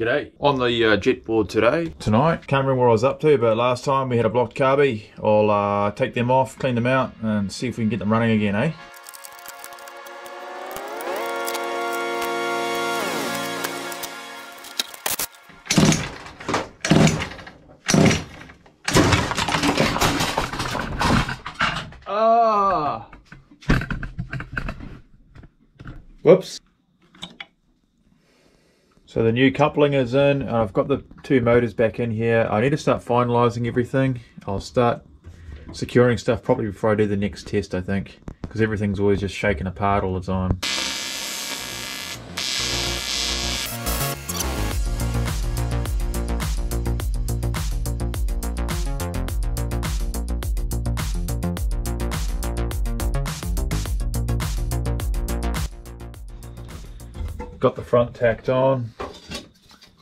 G'day. On the uh, jet board today. Tonight, can't remember what I was up to, but last time we had a blocked carby. I'll uh, take them off, clean them out, and see if we can get them running again, eh? Ah! Whoops. So the new coupling is in, and I've got the two motors back in here. I need to start finalising everything. I'll start securing stuff probably before I do the next test, I think. Because everything's always just shaking apart all the time. Got the front tacked on.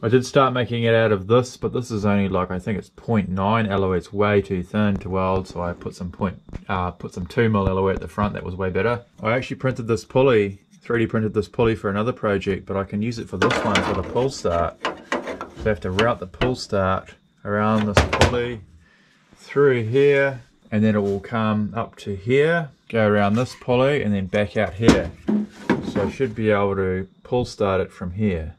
I did start making it out of this, but this is only like I think it's 0.9 alloy. It's way too thin to weld, so I put some point, uh, put some two mil alloy at the front. That was way better. I actually printed this pulley, 3D printed this pulley for another project, but I can use it for this one for the pull start. So I have to route the pull start around this pulley through here, and then it will come up to here, go around this pulley, and then back out here. So I should be able to pull start it from here.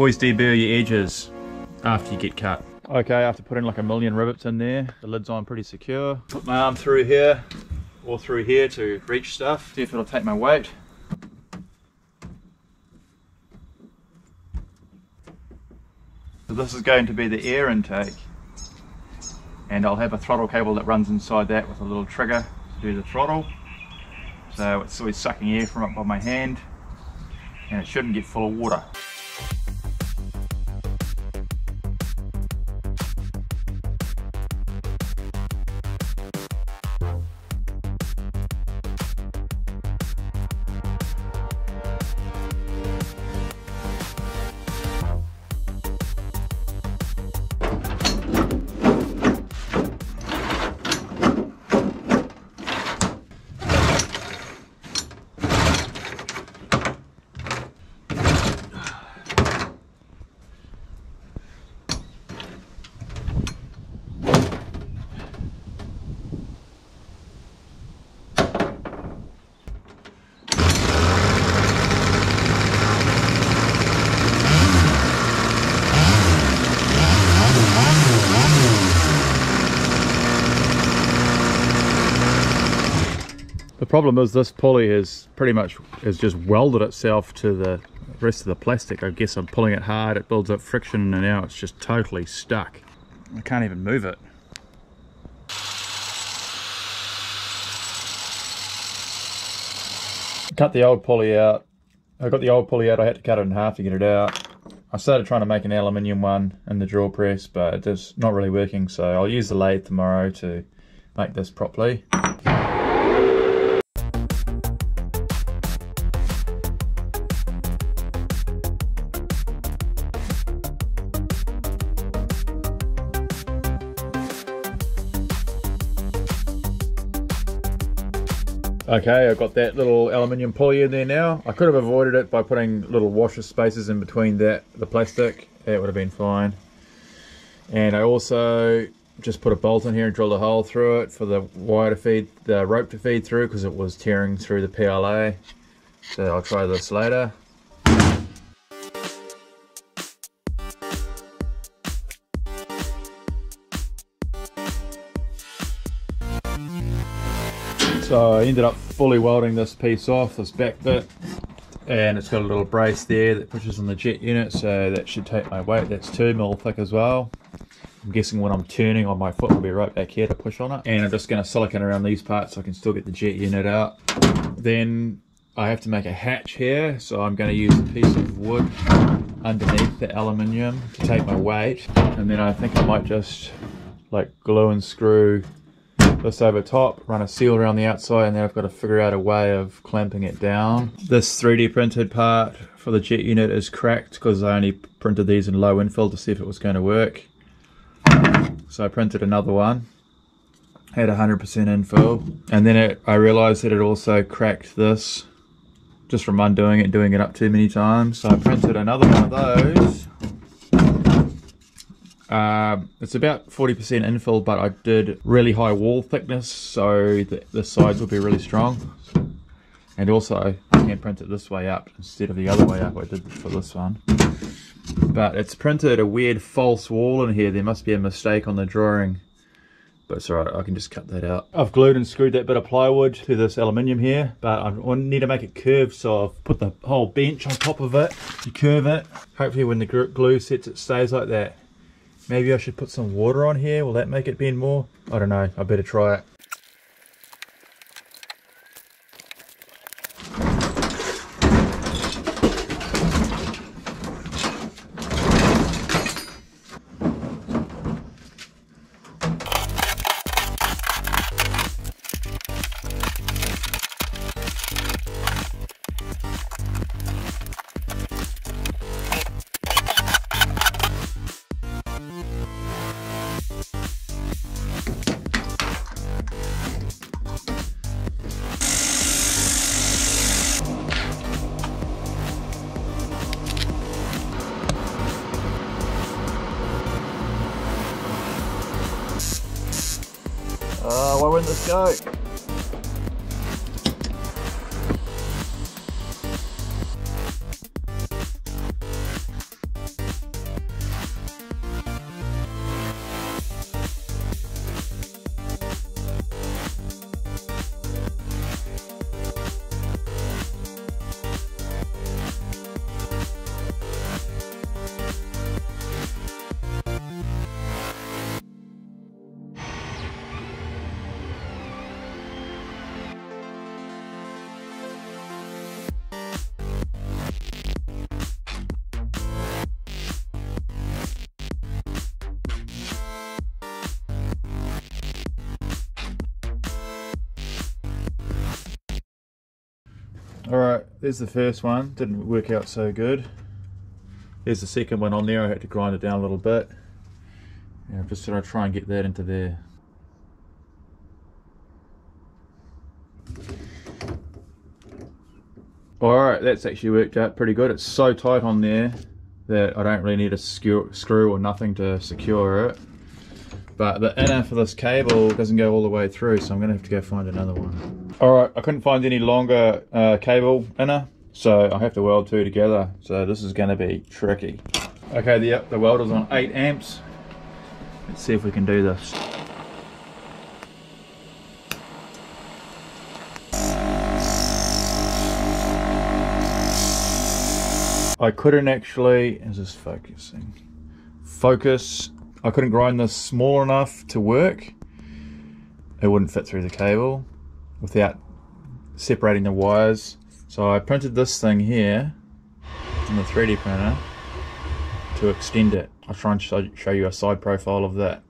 Always deburr your edges after you get cut. Okay, after putting like a million rivets in there, the lid's on pretty secure. Put my arm through here, or through here to reach stuff, see if it'll take my weight. So this is going to be the air intake. And I'll have a throttle cable that runs inside that with a little trigger to do the throttle. So it's always sucking air from up by my hand and it shouldn't get full of water. Problem is this pulley is pretty much has just welded itself to the rest of the plastic. I guess I'm pulling it hard, it builds up friction and now it's just totally stuck. I can't even move it. Cut the old pulley out. I got the old pulley out, I had to cut it in half to get it out. I started trying to make an aluminium one in the drill press, but it's not really working, so I'll use the lathe tomorrow to make this properly. Okay, I've got that little aluminium pulley in there now. I could have avoided it by putting little washer spaces in between that the plastic. That would have been fine. And I also just put a bolt in here and drilled a hole through it for the wire to feed, the rope to feed through because it was tearing through the PLA. So I'll try this later. So I ended up fully welding this piece off, this back bit, and it's got a little brace there that pushes on the jet unit, so that should take my weight. That's two mil thick as well. I'm guessing when I'm turning on my foot will be right back here to push on it. And I'm just going to silicon around these parts so I can still get the jet unit out. Then I have to make a hatch here, so I'm going to use a piece of wood underneath the aluminium to take my weight. And then I think I might just like glue and screw this over top, run a seal around the outside, and then I've got to figure out a way of clamping it down. This 3D printed part for the jet unit is cracked because I only printed these in low infill to see if it was going to work. So I printed another one, had 100% infill, and then it, I realized that it also cracked this just from undoing it, doing it up too many times. So I printed another one of those uh, it's about 40% infill, but I did really high wall thickness, so the, the sides will be really strong. And also, I can print it this way up instead of the other way up I did for this one. But it's printed a weird false wall in here. There must be a mistake on the drawing. But it's alright, I can just cut that out. I've glued and screwed that bit of plywood to this aluminium here, but I need to make it curved, so I've put the whole bench on top of it to curve it. Hopefully when the glue sets it stays like that. Maybe I should put some water on here. Will that make it bend more? I don't know. I better try it. Uh, why go? Alright, there's the first one. Didn't work out so good. There's the second one on there. I had to grind it down a little bit. And I'm just going to try and get that into there. Alright, that's actually worked out pretty good. It's so tight on there that I don't really need a screw, or nothing to secure it. But the inner for this cable doesn't go all the way through, so I'm going to have to go find another one. Alright, I couldn't find any longer uh, cable inner, so I have to weld two together. So this is going to be tricky. Okay, the, the welder's on 8 amps. Let's see if we can do this. I couldn't actually, is this focusing? Focus I couldn't grind this small enough to work. It wouldn't fit through the cable without separating the wires. So I printed this thing here in the 3D printer to extend it. I'll try and show you a side profile of that.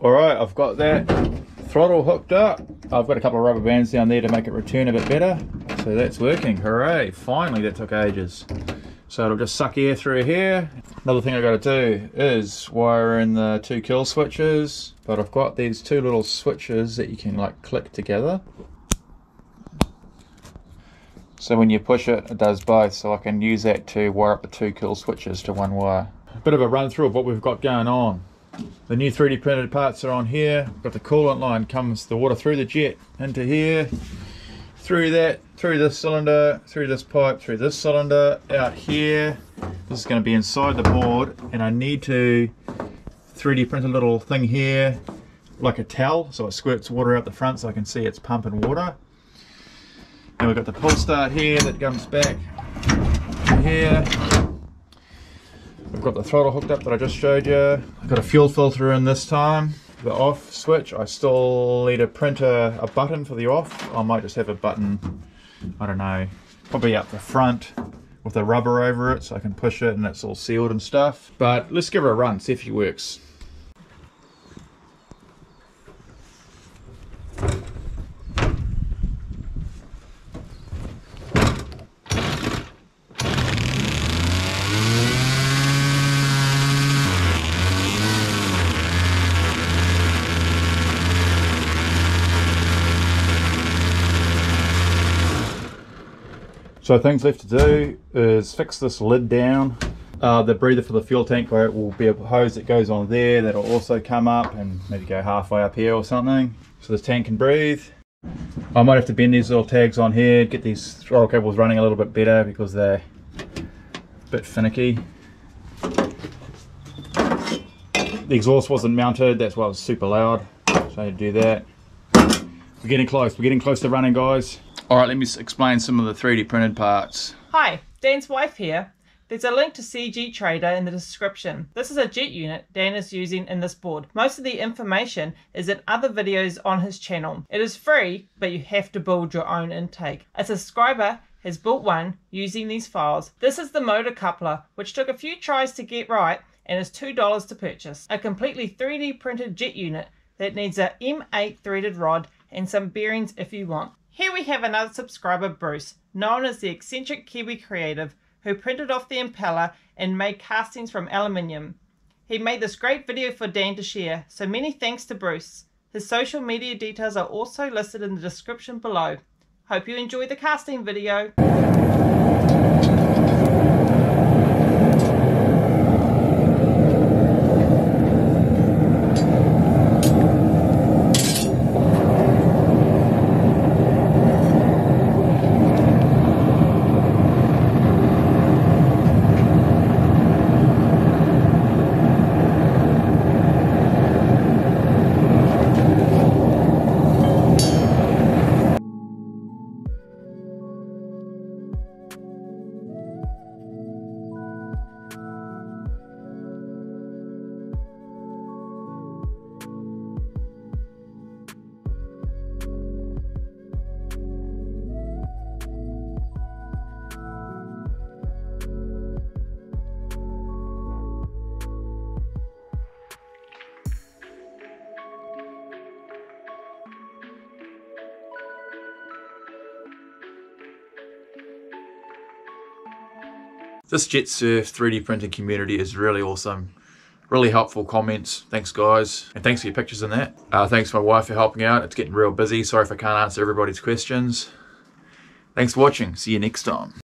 All right, I've got that throttle hooked up. I've got a couple of rubber bands down there to make it return a bit better. So that's working, hooray. Finally, that took ages. So it'll just suck air through here. Another thing I've got to do is wire in the two kill switches, but I've got these two little switches that you can like click together. So when you push it, it does both, so I can use that to wire up the two kill switches to one wire. A bit of a run through of what we've got going on. The new 3D printed parts are on here. Got the coolant line comes the water through the jet into here, through that, through this cylinder, through this pipe, through this cylinder, out here. This is going to be inside the board, and I need to 3D print a little thing here, like a towel, so it squirts water out the front so I can see it's pumping water. And we've got the pull start here that comes back here. We've got the throttle hooked up that I just showed you. I've got a fuel filter in this time. The off switch, I still need to print a, a button for the off. I might just have a button, I don't know, probably up the front with a rubber over it so I can push it and it's all sealed and stuff. But let's give it a run, see if she works. So things left to do is fix this lid down. Uh, the breather for the fuel tank where it will be a hose that goes on there that'll also come up and maybe go halfway up here or something so the tank can breathe. I might have to bend these little tags on here, get these throttle cables running a little bit better because they're a bit finicky. The exhaust wasn't mounted, that's why it was super loud. So I had to do that. We're getting close, we're getting close to running guys. All right, let me explain some of the 3D printed parts. Hi, Dan's wife here. There's a link to CG Trader in the description. This is a jet unit Dan is using in this board. Most of the information is in other videos on his channel. It is free, but you have to build your own intake. A subscriber has built one using these files. This is the motor coupler, which took a few tries to get right and is $2 to purchase. A completely 3D printed jet unit that needs a M8 threaded rod and some bearings if you want. Here we have another subscriber, Bruce, known as the eccentric Kiwi creative, who printed off the impeller and made castings from aluminium. He made this great video for Dan to share, so many thanks to Bruce. His social media details are also listed in the description below. Hope you enjoy the casting video. This JetSurf 3D printing community is really awesome. Really helpful comments. Thanks, guys. And thanks for your pictures in that. Uh, thanks my wife for helping out. It's getting real busy. Sorry if I can't answer everybody's questions. Thanks for watching. See you next time.